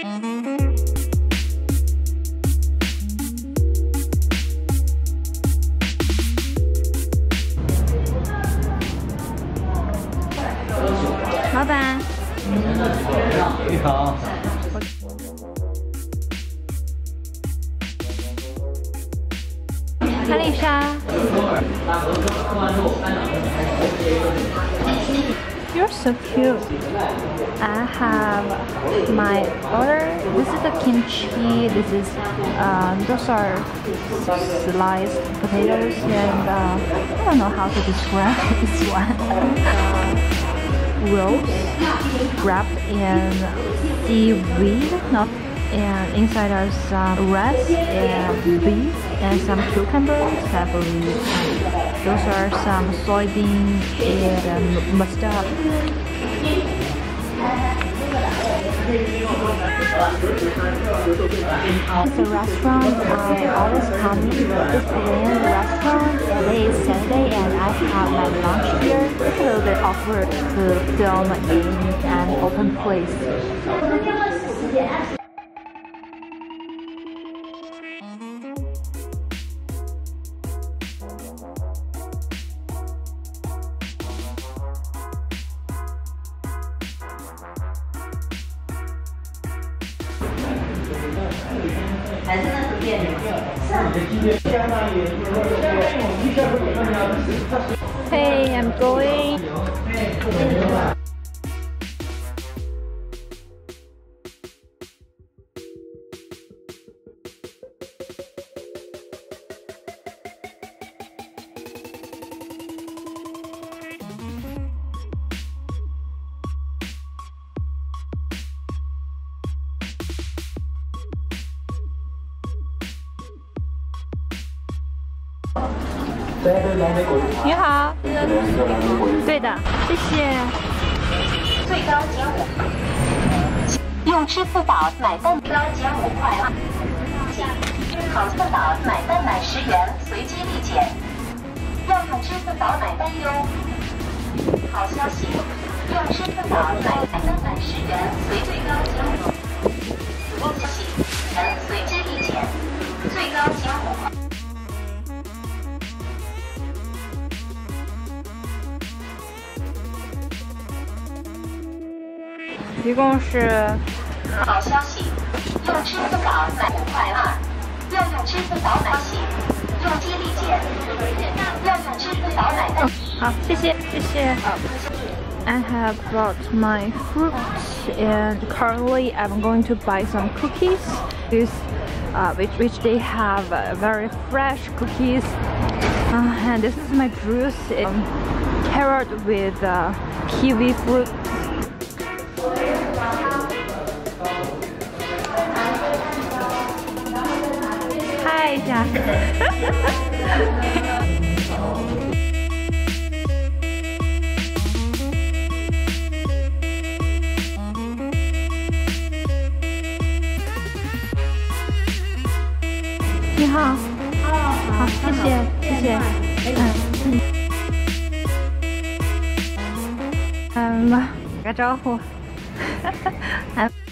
老板，你好。卡丽莎。You're so cute. I have my order. This is the kimchi. This is uh, those are sliced potatoes, and uh, I don't know how to describe this one. roast wrapped in seaweed, not and inside are some rice and beef and some cucumbers, I believe. Those are some soybean and um, mustard. It's a restaurant I always come to this Korean restaurant. Today is Saturday and I have my lunch here. It's a little bit awkward to film in an open place. 男生的图片，是。Hey, I'm going. 你好，对的，谢谢。最高减五，用支付宝买单，最高减五块。好，支付宝买单满十元随机立减，要用支付宝买单哟。好消息，用支付宝买单满十元随最高减五。好消息，随机 一共是。好消息，用支付宝买五块二，要用支付宝买起，用接力减，要用支付宝买单。好，谢谢，谢谢。I have brought my fruits and currently I'm going to buy some cookies. This, uh, which which they have uh, very fresh cookies. Uh, and this is my juice, um, carrot with uh, kiwi fruit. 一下。你好。好，谢谢，谢谢。嗯。嗯，打个招呼。